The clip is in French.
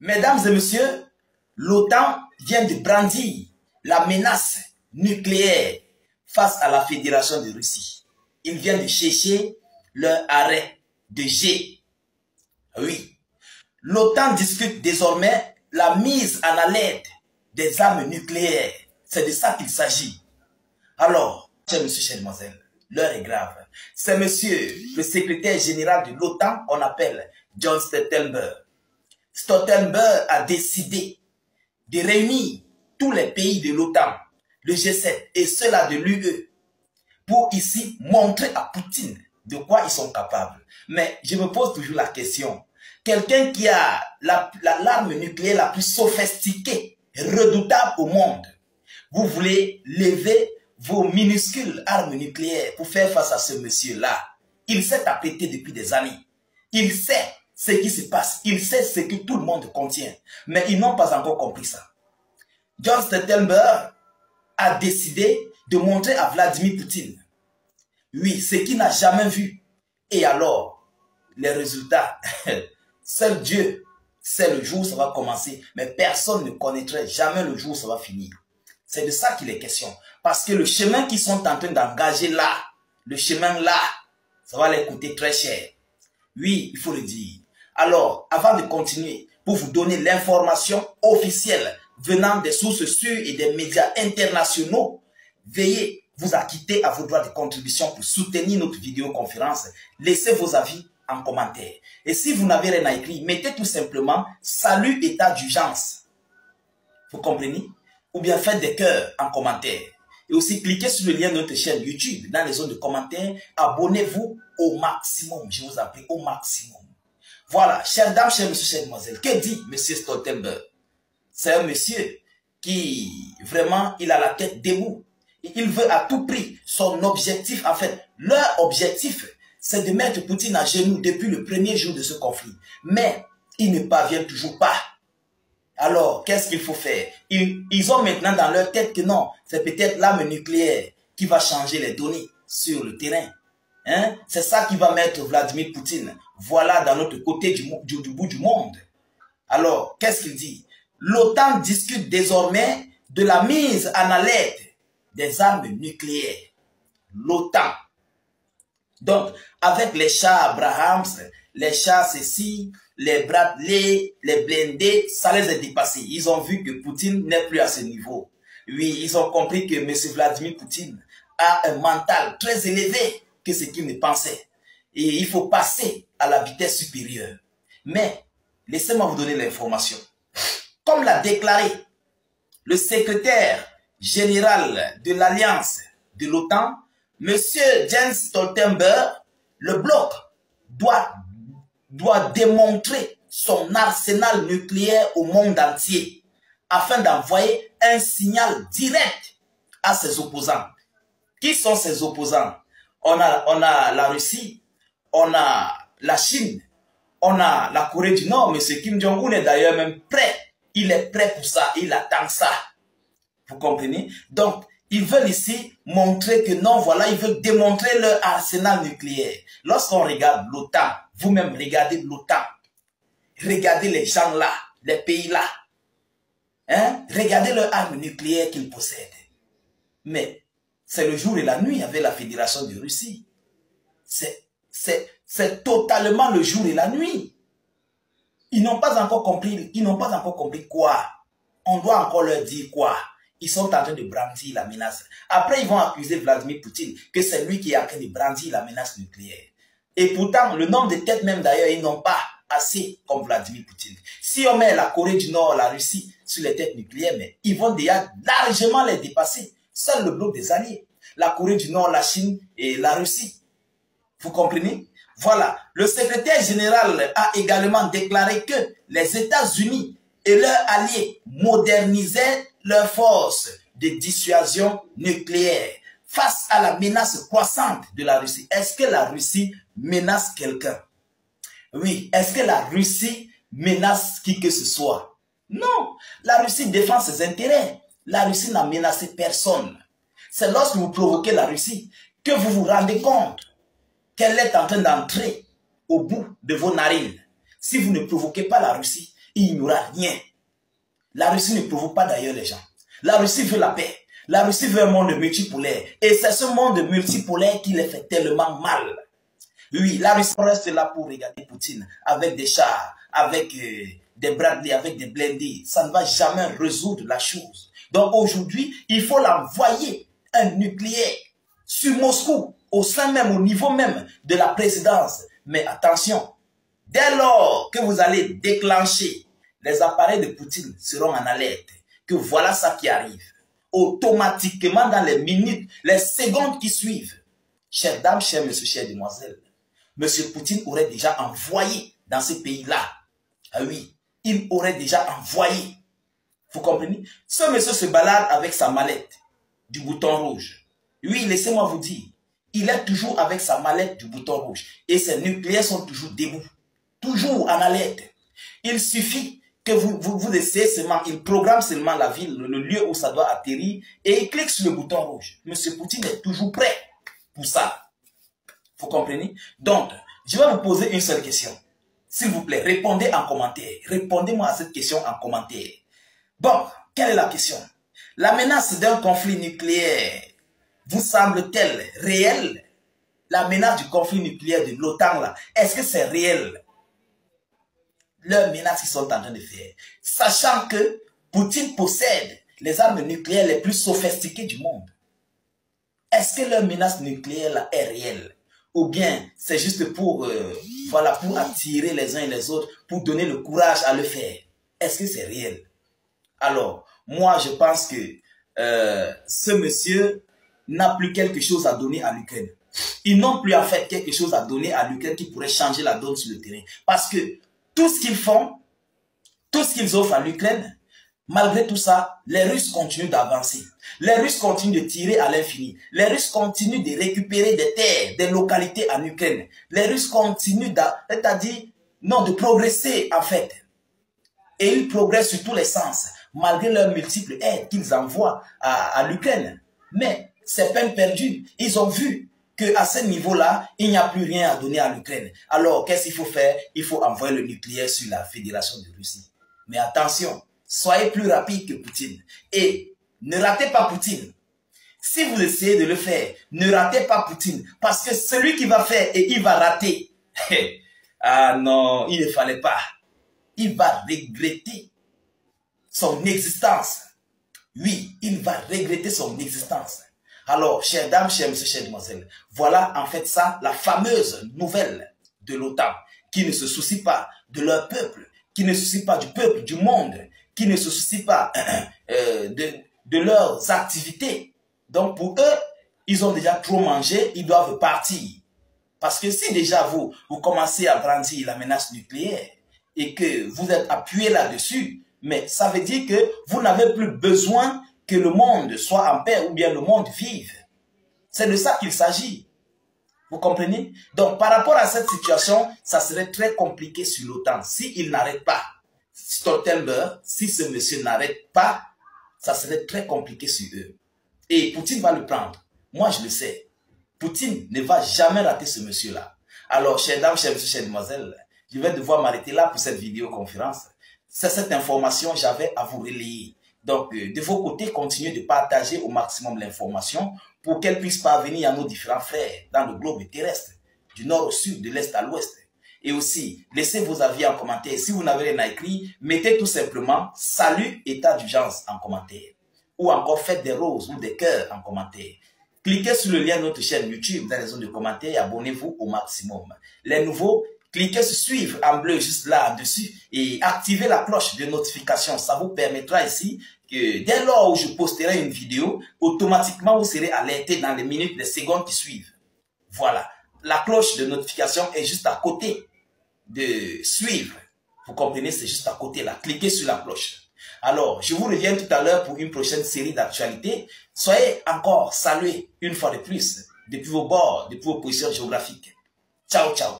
Mesdames et messieurs, l'OTAN vient de brandir la menace nucléaire face à la Fédération de Russie. Il vient de chercher leur arrêt de G. Oui, l'OTAN discute désormais la mise en alerte des armes nucléaires. C'est de ça qu'il s'agit. Alors, cher monsieur, chère mademoiselle, l'heure est grave. C'est monsieur le secrétaire général de l'OTAN, on appelle John Stoltenberg. Stoltenberg a décidé de réunir tous les pays de l'OTAN, le G7 et ceux-là de l'UE, pour ici montrer à Poutine de quoi ils sont capables. Mais je me pose toujours la question, quelqu'un qui a l'arme nucléaire la plus sophistiquée, redoutable au monde, vous voulez lever vos minuscules armes nucléaires pour faire face à ce monsieur-là. Il s'est apprêté depuis des années. Il sait ce qui se passe. Il sait ce que tout le monde contient. Mais ils n'ont pas encore compris ça. John Stoltenberg a décidé de montrer à Vladimir Poutine, oui, ce qu'il n'a jamais vu. Et alors, les résultats, seul Dieu sait le jour où ça va commencer, mais personne ne connaîtrait jamais le jour où ça va finir. C'est de ça qu'il est question. Parce que le chemin qu'ils sont en train d'engager là, le chemin là, ça va les coûter très cher. Oui, il faut le dire. Alors, avant de continuer, pour vous donner l'information officielle venant des sources sûres et des médias internationaux, veuillez vous acquitter à vos droits de contribution pour soutenir notre vidéoconférence. Laissez vos avis en commentaire. Et si vous n'avez rien à écrire, mettez tout simplement « Salut état d'urgence ». Vous comprenez? Ou bien faites des cœurs en commentaire. Et aussi, cliquez sur le lien de notre chaîne YouTube dans les zones de commentaires. Abonnez-vous au maximum. Je vous prie, au maximum. Voilà, chers dames, chers messieurs, chères demoiselles, que dit M. Stoltenberg? C'est un monsieur qui, vraiment, il a la tête debout. Il veut à tout prix, son objectif, en fait, leur objectif, c'est de mettre Poutine à genoux depuis le premier jour de ce conflit. Mais, il ne parvient toujours pas. Alors, qu'est-ce qu'il faut faire? Ils, ils ont maintenant dans leur tête que non, c'est peut-être l'arme nucléaire qui va changer les données sur le terrain. Hein? C'est ça qui va mettre Vladimir Poutine. Voilà dans notre côté du, bout du monde. Alors, qu'est-ce qu'il dit? L'OTAN discute désormais de la mise en alerte des armes nucléaires. L'OTAN. Donc, avec les chars Abrahams, les chars ceci, les Bradley, les blindés, ça les a dépassés. Ils ont vu que Poutine n'est plus à ce niveau. Oui, ils ont compris que M. Vladimir Poutine a un mental très élevé que ce qu'il ne pensait. Et il faut passer à la vitesse supérieure. Mais, laissez-moi vous donner l'information. Comme l'a déclaré le secrétaire général de l'Alliance de l'OTAN, M. Jens Stoltenberg, le bloc doit, doit démontrer son arsenal nucléaire au monde entier afin d'envoyer un signal direct à ses opposants. Qui sont ses opposants? On a, la Russie, on a la Chine, on a la Corée du Nord, mais Kim Jong-un est d'ailleurs même prêt. Il est prêt pour ça, il attend ça. Vous comprenez? Donc, ils veulent ici montrer que non, voilà, ils veulent démontrer leur arsenal nucléaire. Lorsqu'on regarde l'OTAN, vous-même regardez l'OTAN, regardez les gens là, les pays là, hein? regardez leur arme nucléaire qu'ils possèdent. Mais c'est le jour et la nuit avec la Fédération de Russie. C'est totalement le jour et la nuit. Ils n'ont pas encore compris, ils n'ont pas encore compris quoi. On doit encore leur dire quoi. Ils sont en train de brandir la menace. Après, ils vont accuser Vladimir Poutine que c'est lui qui est en train de brandir la menace nucléaire. Et pourtant, le nombre de têtes même d'ailleurs, ils n'ont pas assez comme Vladimir Poutine. Si on met la Corée du Nord, la Russie sur les têtes nucléaires, mais ils vont déjà largement les dépasser. Seul le bloc des alliés. La Corée du Nord, la Chine et la Russie. Vous comprenez? Voilà. Le secrétaire général a également déclaré que les États-Unis et leurs alliés modernisaient leurs forces de dissuasion nucléaire face à la menace croissante de la Russie. Est-ce que la Russie menace quelqu'un? Oui. Est-ce que la Russie menace qui que ce soit? Non. La Russie défend ses intérêts. La Russie n'a menacé personne. C'est lorsque vous provoquez la Russie que vous vous rendez compte qu'elle est en train d'entrer au bout de vos narines. Si vous ne provoquez pas la Russie, il n'y aura rien. La Russie ne provoque pas d'ailleurs les gens. La Russie veut la paix. La Russie veut un monde multipolaire. Et c'est ce monde multipolaire qui les fait tellement mal. Oui, la Russie reste là pour regarder Poutine avec des chars, avec euh, des Bradley, avec des blindés. Ça ne va jamais résoudre la chose. Donc aujourd'hui, il faut l'envoyer un nucléaire sur Moscou, au sein même, au niveau même de la présidence. Mais attention, dès lors que vous allez déclencher, les appareils de Poutine seront en alerte, que voilà ça qui arrive. Automatiquement, dans les minutes, les secondes qui suivent, chères dames, chers messieurs, chères demoiselles, Monsieur Poutine aurait déjà envoyé dans ces pays-là. Ah oui, il aurait déjà envoyé. Vous comprenez? Ce monsieur se balade avec sa mallette du bouton rouge. Oui, laissez-moi vous dire, il est toujours avec sa mallette du bouton rouge. Et ses nucléaires sont toujours debout. Toujours en alerte. Il suffit que vous, vous, vous essayez seulement, il programme seulement la ville, le, lieu où ça doit atterrir, et il clique sur le bouton rouge. Monsieur Poutine est toujours prêt pour ça. Vous comprenez? Donc, je vais vous poser une seule question. S'il vous plaît, répondez en commentaire. Répondez-moi à cette question en commentaire. Bon, quelle est la question? La menace d'un conflit nucléaire vous semble-t-elle réelle? La menace du conflit nucléaire de l'OTAN, là, est-ce que c'est réel? Leurs menaces qu'ils sont en train de faire. Sachant que Poutine possède les armes nucléaires les plus sophistiquées du monde. Est-ce que leur menace nucléaire là est réelle? Ou bien c'est juste pour, euh, voilà, pour attirer les uns et les autres, pour donner le courage à le faire? Est-ce que c'est réel? Alors, moi, je pense que euh, ce monsieur n'a plus quelque chose à donner à l'Ukraine. Ils n'ont plus en fait quelque chose à donner à l'Ukraine qui pourrait changer la donne sur le terrain. Parce que tout ce qu'ils font, tout ce qu'ils offrent à l'Ukraine, Malgré tout ça, les Russes continuent d'avancer. Les Russes continuent de tirer à l'infini. Les Russes continuent de récupérer des terres, des localités en Ukraine. Les Russes continuent, c'est-à-dire, non, de progresser en fait. Et ils progressent sur tous les sens, malgré leurs multiples aides qu'ils envoient à, l'Ukraine. Mais c'est peine perdue. Ils ont vu qu'à ce niveau-là, il n'y a plus rien à donner à l'Ukraine. Alors, qu'est-ce qu'il faut faire? Il faut envoyer le nucléaire sur la Fédération de Russie. Mais attention, soyez plus rapide que Poutine. Et ne ratez pas Poutine. Si vous essayez de le faire, ne ratez pas Poutine. Parce que celui qui va faire et il va rater. ah non, il ne fallait pas. Il va regretter son existence. Oui, il va regretter son existence. Alors, chères dames, chers messieurs, chères demoiselles, voilà en fait ça, la fameuse nouvelle de l'OTAN, qui ne se soucie pas de leur peuple, qui ne se soucie pas du peuple, du monde, qui ne se soucient pas euh, de, de leurs activités. Donc pour eux, ils ont déjà trop mangé, ils doivent partir. Parce que si déjà vous, vous commencez à brandir la menace nucléaire et que vous êtes appuyé là-dessus, mais ça veut dire que vous n'avez plus besoin que le monde soit en paix ou bien le monde vive. C'est de ça qu'il s'agit. Vous comprenez? Donc par rapport à cette situation, ça serait très compliqué sur l'OTAN s'il n'arrête pas. Stoltenberg, si ce monsieur n'arrête pas, ça serait très compliqué sur eux. Et Poutine va le prendre. Moi, je le sais. Poutine ne va jamais rater ce monsieur-là. Alors, chers dames, chers messieurs, chères demoiselles, je vais devoir m'arrêter là pour cette vidéoconférence. C'est cette information que j'avais à vous relayer. Donc, euh, de vos côtés, continuez de partager au maximum l'information pour qu'elle puisse parvenir à nos différents frères dans le globe terrestre, du nord au sud, de l'est à l'ouest. Et aussi, laissez vos avis en commentaire. Si vous n'avez rien à écrire, mettez tout simplement « Salut, état d'urgence » en commentaire. Ou encore faites des roses ou des cœurs en commentaire. Cliquez sur le lien de notre chaîne YouTube dans les zones de commentaires et abonnez-vous au maximum. Les nouveaux, cliquez sur suivre en bleu juste là dessus et activez la cloche de notification. Ça vous permettra ici que dès lors où je posterai une vidéo, automatiquement vous serez alerté dans les minutes, les secondes qui suivent. Voilà. La cloche de notification est juste à côté de suivre. Vous comprenez, c'est juste à côté là. Cliquez sur la cloche. Alors, je vous reviens tout à l'heure pour une prochaine série d'actualités. Soyez encore salués une fois de plus depuis vos bords, depuis vos positions géographiques. Ciao, ciao.